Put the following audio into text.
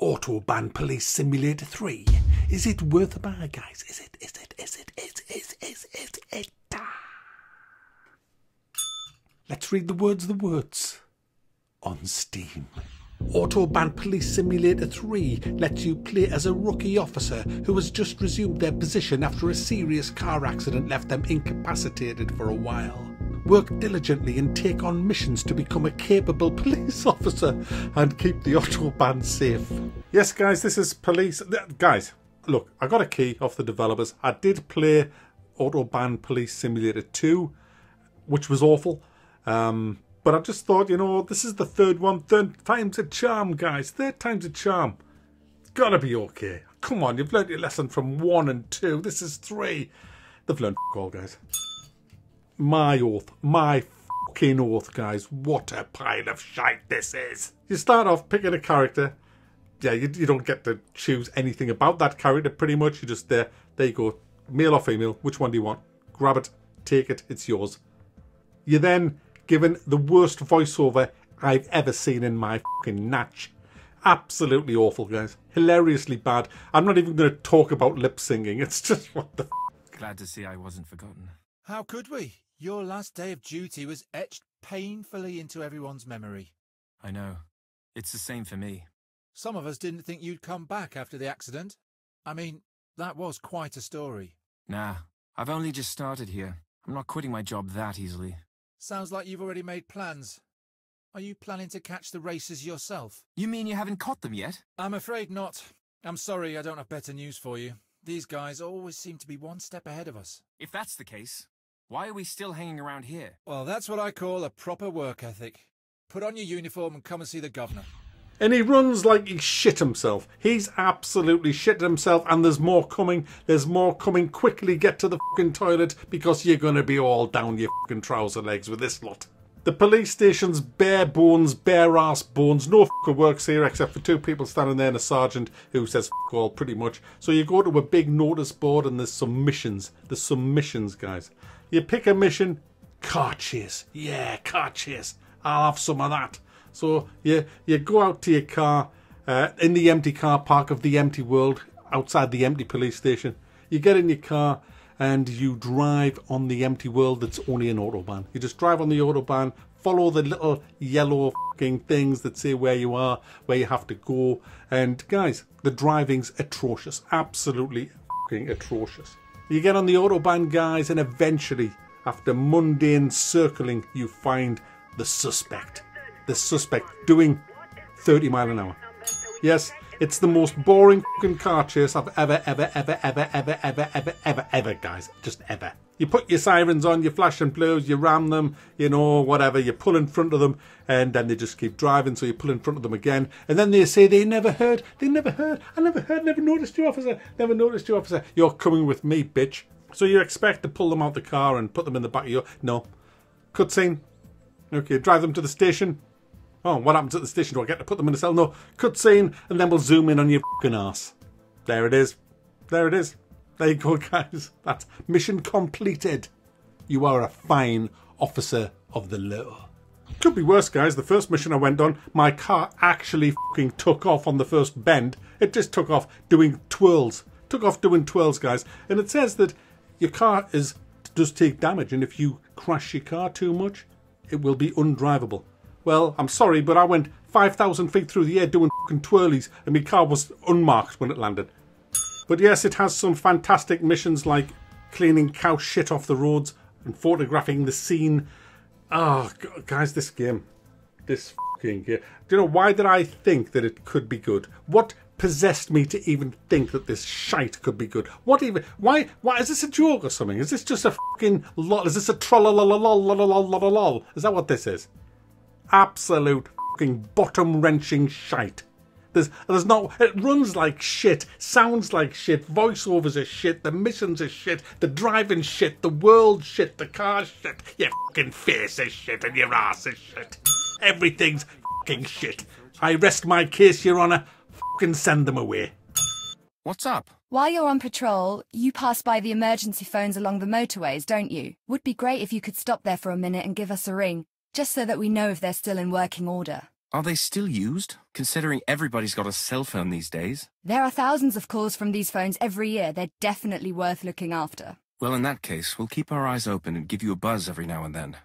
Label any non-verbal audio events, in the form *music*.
Autobahn Police Simulator 3. Is it worth a buy, guys? Is it? Is it? Is it? Is is is is it? Let's read the words the words on Steam. Autobahn Police Simulator 3 lets you play as a rookie officer who has just resumed their position after a serious car accident left them incapacitated for a while. Work diligently and take on missions to become a capable *laughs* police officer and keep the Autobahn safe. Yes, guys, this is police. Guys, look, I got a key off the developers. I did play Autobahn Police Simulator 2, which was awful. Um, but I just thought, you know, this is the third one. Third time's a charm, guys. Third time's a charm. It's gotta be okay. Come on, you've learned your lesson from one and two. This is three. They've learned all, guys. My oath. My fucking oath, guys. What a pile of shite this is. You start off picking a character. Yeah, you, you don't get to choose anything about that character, pretty much. You just, there, there you go. Male or female, which one do you want? Grab it, take it, it's yours. You're then given the worst voiceover I've ever seen in my fucking natch. Absolutely awful, guys. Hilariously bad. I'm not even going to talk about lip singing. It's just what the. F- Glad to see I wasn't forgotten. How could we? Your last day of duty was etched painfully into everyone's memory. I know. It's the same for me. Some of us didn't think you'd come back after the accident. I mean, that was quite a story. Nah, I've only just started here. I'm not quitting my job that easily. Sounds like you've already made plans. Are you planning to catch the races yourself? You mean you haven't caught them yet? I'm afraid not. I'm sorry I don't have better news for you. These guys always seem to be one step ahead of us. If that's the case, why are we still hanging around here? Well, that's what I call a proper work ethic. Put on your uniform and come and see the governor. And he runs like he shit himself. He's absolutely shit himself, and there's more coming. There's more coming. Quickly get to the fucking toilet because you're going to be all down your fucking trouser legs with this lot. The police station's bare bones, bare ass bones. No fucker works here except for two people standing there and a sergeant who says fuck all pretty much. So you go to a big notice board and there's some missions. There's some missions, guys. You pick a mission, car chase. Yeah, car chase. I'll have some of that. So you you go out to your car uh, in the empty car park of the empty world outside the empty police station. You get in your car and you drive on the empty world that's only an autobahn. You just drive on the autobahn, follow the little yellow fucking things that say where you are, where you have to go. And guys, the driving's atrocious. Absolutely fucking atrocious. You get on the autobahn, guys, and eventually, after mundane circling, you find the suspect the suspect doing 30 mile an hour. Yes, it's the most boring car chase I've ever, ever, ever, ever, ever, ever, ever, ever, ever, guys. Just ever. You put your sirens on, you flash and blues, you ram them, you know, whatever, you pull in front of them, and then they just keep driving, so you pull in front of them again, and then they say they never heard, they never heard, I never heard, never noticed you, officer, never noticed you, officer. You're coming with me, bitch. So you expect to pull them out the car and put them in the back of your. No. Cutscene. Okay, drive them to the station, Oh, what happens at the station? Do I get to put them in a cell? No. Cutscene, and then we'll zoom in on your fucking ass. There it is. There it is. There you go, guys. That's mission completed. You are a fine officer of the law. Could be worse, guys. The first mission I went on, my car actually fucking took off on the first bend. It just took off doing twirls. Took off doing twirls, guys. And it says that your car is does take damage, and if you crash your car too much, it will be undrivable. Well, I'm sorry, but I went 5,000 feet through the air doing fucking twirlies and my car was unmarked when it landed. But yes, it has some fantastic missions like cleaning cow shit off the roads and photographing the scene. Oh, guys, this game. This fucking game. Do you know, why did I think that it could be good? What possessed me to even think that this shite could be good? What even? Why? Why is this a joke or something? Is this just a fucking lol? Is this a trollolololololololol? Is that what this is? absolute fucking bottom wrenching shite. There's, there's not. It runs like shit, sounds like shit, voiceovers are shit, the missions are shit, the driving shit, the world shit, the car shit, your fucking face is shit, and your ass is shit. Everything's fucking shit. I rest my case, Your Honour. Fucking send them away. What's up? While you're on patrol, you pass by the emergency phones along the motorways, don't you? Would be great if you could stop there for a minute and give us a ring just so that we know if they're still in working order. Are they still used, considering everybody's got a cell phone these days? There are thousands of calls from these phones every year. They're definitely worth looking after. Well, in that case, we'll keep our eyes open and give you a buzz every now and then.